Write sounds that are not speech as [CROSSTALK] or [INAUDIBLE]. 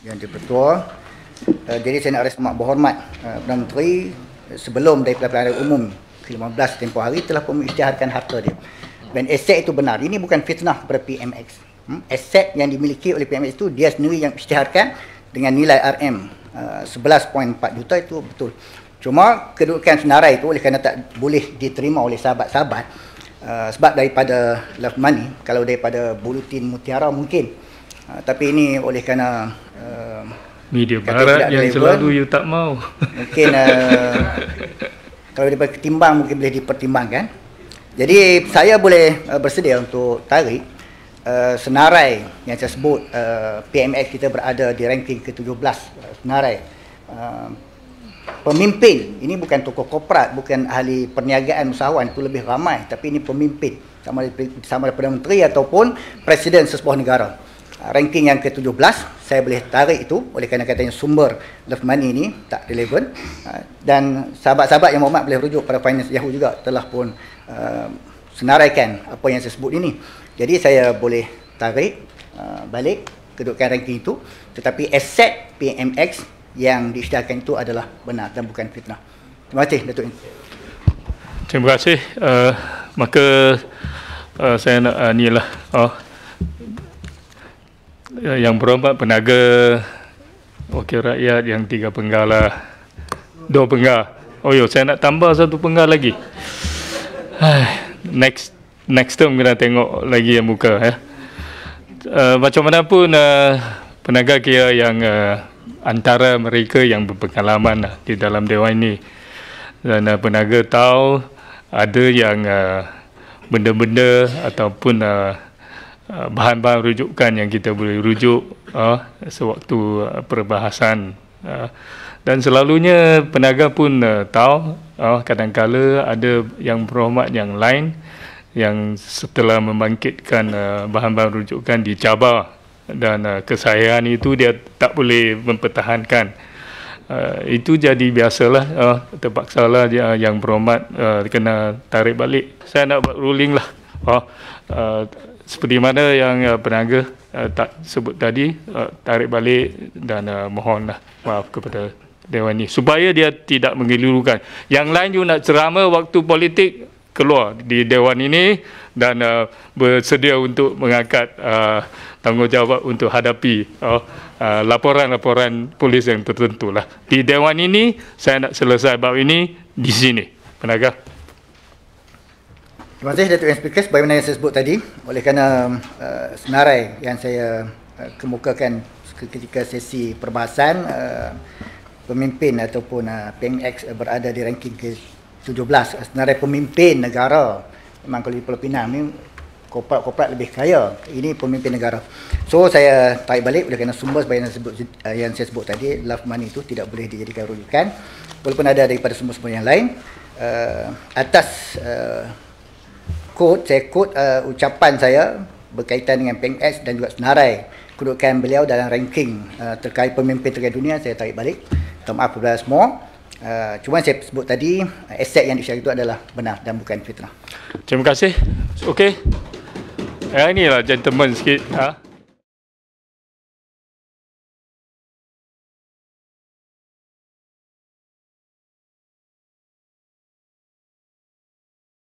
Yang Dipertua. Uh, jadi saya nak respon berhormat uh, Perdana Menteri sebelum daripada pilihan umum ke-15 tempoh hari telah pun mengisytiharkan harta dia. Dan aset itu benar. Ini bukan fitnah kepada PMX. Hmm? Aset yang dimiliki oleh PMX itu dia sendiri yang isytiharkan dengan nilai RM uh, 11.4 juta itu betul. Cuma kedudukan senarai itu oleh kerana tak boleh diterima oleh sahabat-sahabat Uh, sebab daripada love money kalau daripada bulutin mutiara mungkin uh, tapi ini oleh kerana uh, media barat yang level, selalu you tak mau. mungkin uh, [LAUGHS] kalau daripada ketimbang mungkin boleh dipertimbangkan. Jadi saya boleh uh, bersedia untuk tarik uh, senarai yang saya sebut uh, PMX kita berada di ranking ke-17 uh, senarai. Uh, pemimpin ini bukan tokoh korporat bukan ahli perniagaan usahawan itu lebih ramai tapi ini pemimpin sama sama daripada menteri ataupun presiden sesebuah negara ranking yang ke-17 saya boleh tarik itu oleh kerana katanya sumber love money ini tak relevan ah, dan sahabat-sahabat yang berhormat boleh rujuk pada finance Yahoo juga telah pun uh, senaraikan apa yang saya sebut ini jadi saya boleh tarik uh, balik kedudukan ranking itu tetapi aset PMX yang diisytiharkan itu adalah benar dan bukan fitnah. Terima kasih Datuk. Terima kasih. Uh, maka uh, saya nak uh, ni lah. Oh. Yang berhormat penaga wakil rakyat yang tiga penggal lah. Dua penggal. Oh yo, saya nak tambah satu penggal lagi. next next term kita tengok lagi yang muka ya. Uh, macam mana pun uh, penaga kira yang uh, antara mereka yang berpengalaman lah di dalam dewan ini dan uh, penaga tahu ada yang uh, benda-benda ataupun uh, uh, bahan-bahan rujukan yang kita boleh rujuk uh, sewaktu uh, perbahasan uh, dan selalunya penaga pun uh, tahu uh, kadang-kala ada yang berhormat yang lain yang setelah membangkitkan uh, bahan-bahan rujukan dicabar dan uh, kesayangan itu dia tak boleh mempertahankan. Uh, itu jadi biasalah uh, terpaksalah dia yang berhormat uh, kena tarik balik. Saya nak buat ruling lah uh, uh, seperti mana yang uh, penaga uh, tak sebut tadi uh, tarik balik dan uh, mohonlah maaf kepada dewan ini supaya dia tidak mengelirukan yang lain juga nak ceramah waktu politik keluar di dewan ini dan uh, bersedia untuk mengangkat uh, tanggungjawab untuk hadapi uh, uh, laporan-laporan polis yang tertentu lah. Di Dewan ini, saya nak selesai bab ini di sini. Penaga. Terima kasih Datuk Speaker. Sebagaimana yang saya sebut tadi, oleh kerana uh, senarai yang saya uh, kemukakan ketika sesi perbahasan, uh, pemimpin ataupun uh, PMX berada di ranking ke-17. Senarai pemimpin negara, memang kalau di Pulau Pinang ni korporat-korporat lebih kaya. Ini pemimpin negara. So saya tarik balik oleh kerana sumber sebagai yang, sebut, uh, yang saya sebut tadi, love money itu tidak boleh dijadikan rujukan. Walaupun ada daripada sumber-sumber yang lain. Uh, atas uh, quote, saya quote uh, ucapan saya berkaitan dengan PMS dan juga senarai kedudukan beliau dalam ranking uh, terkait pemimpin terkait dunia, saya tarik balik. Minta maaf kepada semua. Uh, cuma saya sebut tadi, aset yang disyarat itu adalah benar dan bukan fitnah. Terima kasih. Okey. Eh, inilah gentleman sikit. Ha?